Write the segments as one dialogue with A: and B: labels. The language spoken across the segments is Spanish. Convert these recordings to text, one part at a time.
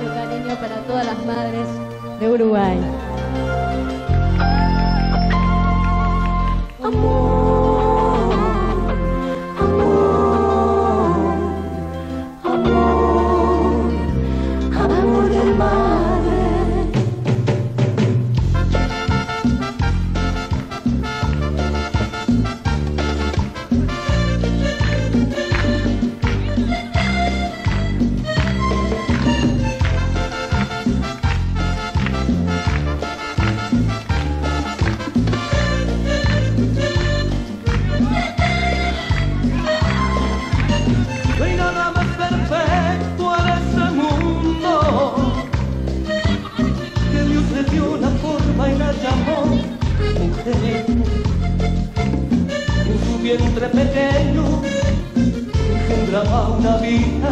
A: Nuestro cariño para todas las madres de Uruguay.
B: amor
C: vientre pequeño engendraba una vida,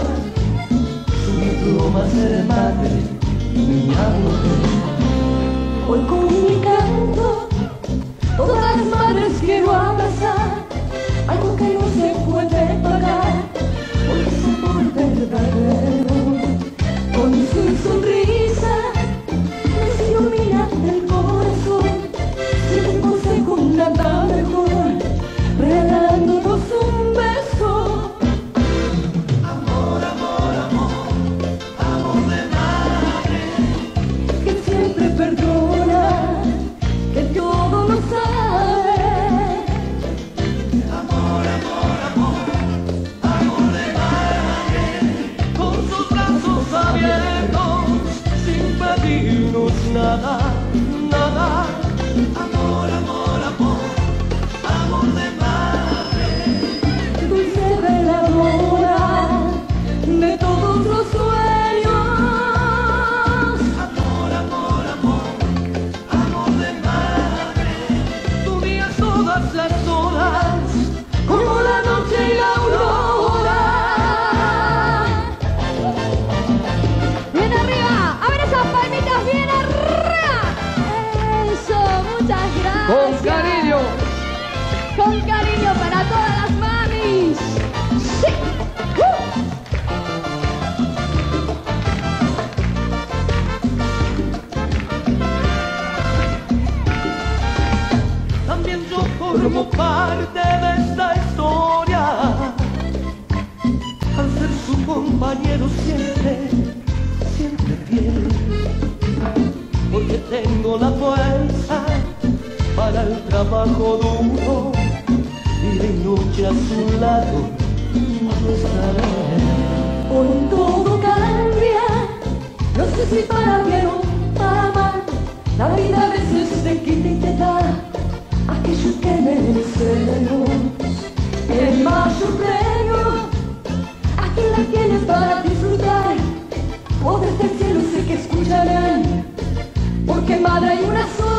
B: nada,
C: nada. Amor, amor, amor, amor de madre.
B: Dulce veladora de todos los sueños.
C: Amor, amor, amor, amor de madre. Tú todas las formo parte de esta historia. Al ser su compañero siempre, siempre fiel. Porque tengo la fuerza para el trabajo duro y de noche a su lado yo estaré.
B: Hoy todo cambia, no sé si para bien o para mal. La vida del cielo sé que escucharán, porque madre hay una sola.